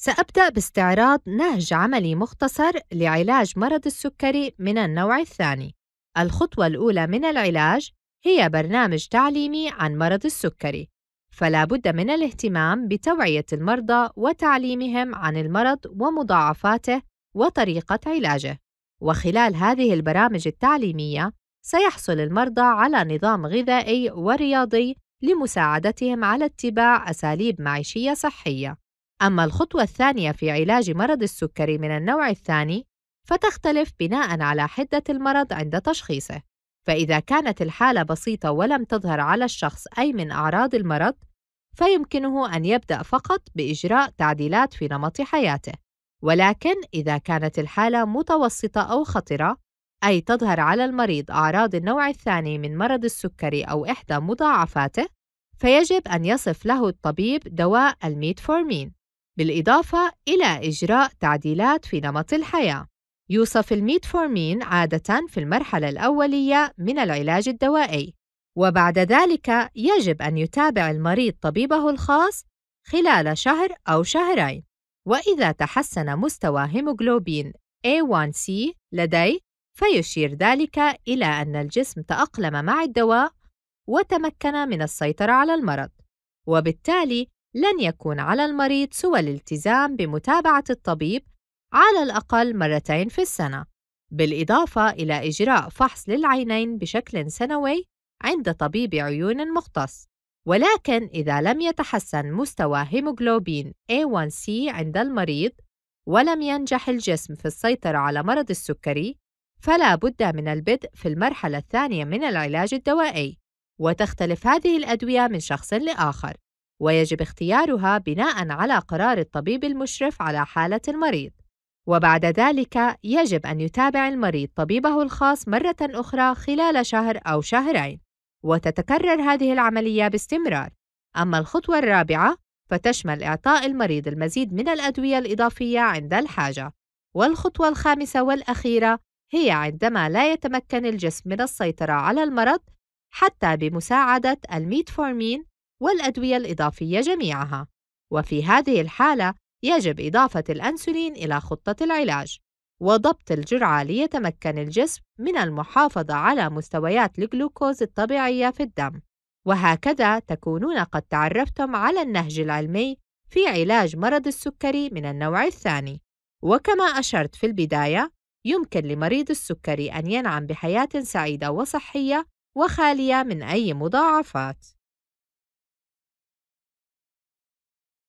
سأبدأ باستعراض نهج عملي مختصر لعلاج مرض السكري من النوع الثاني. الخطوة الأولى من العلاج هي برنامج تعليمي عن مرض السكري، فلا بد من الاهتمام بتوعية المرضى وتعليمهم عن المرض ومضاعفاته وطريقة علاجه. وخلال هذه البرامج التعليمية سيحصل المرضى على نظام غذائي ورياضي لمساعدتهم على اتباع أساليب معيشية صحية. أما الخطوة الثانية في علاج مرض السكري من النوع الثاني فتختلف بناء على حدة المرض عند تشخيصه. فإذا كانت الحالة بسيطة ولم تظهر على الشخص أي من أعراض المرض، فيمكنه أن يبدأ فقط بإجراء تعديلات في نمط حياته. ولكن إذا كانت الحالة متوسطة أو خطرة، أي تظهر على المريض أعراض النوع الثاني من مرض السكري أو إحدى مضاعفاته، فيجب أن يصف له الطبيب دواء الميتفورمين، بالإضافة إلى إجراء تعديلات في نمط الحياة. يوصف الميتفورمين عادة في المرحلة الأولية من العلاج الدوائي، وبعد ذلك يجب أن يتابع المريض طبيبه الخاص خلال شهر أو شهرين. وإذا تحسن مستوى هيموغلوبين A1C لديه فيشير ذلك إلى أن الجسم تأقلم مع الدواء وتمكن من السيطرة على المرض، وبالتالي لن يكون على المريض سوى الالتزام بمتابعة الطبيب على الأقل مرتين في السنة، بالإضافة إلى إجراء فحص للعينين بشكل سنوي عند طبيب عيون مختص. ولكن إذا لم يتحسن مستوى هيموغلوبين A1C عند المريض ولم ينجح الجسم في السيطرة على مرض السكري، فلا بد من البدء في المرحلة الثانية من العلاج الدوائي، وتختلف هذه الأدوية من شخص لآخر، ويجب اختيارها بناء على قرار الطبيب المشرف على حالة المريض. وبعد ذلك يجب أن يتابع المريض طبيبه الخاص مرة أخرى خلال شهر أو شهرين. وتتكرر هذه العملية باستمرار. أما الخطوة الرابعة فتشمل إعطاء المريض المزيد من الأدوية الإضافية عند الحاجة. والخطوة الخامسة والأخيرة هي عندما لا يتمكن الجسم من السيطرة على المرض حتى بمساعدة الميتفورمين والأدوية الإضافية جميعها. وفي هذه الحالة يجب إضافة الأنسولين إلى خطة العلاج. وضبط الجرعة ليتمكن الجسم من المحافظة على مستويات الجلوكوز الطبيعية في الدم وهكذا تكونون قد تعرفتم على النهج العلمي في علاج مرض السكري من النوع الثاني وكما أشرت في البداية يمكن لمريض السكري أن ينعم بحياة سعيدة وصحية وخالية من أي مضاعفات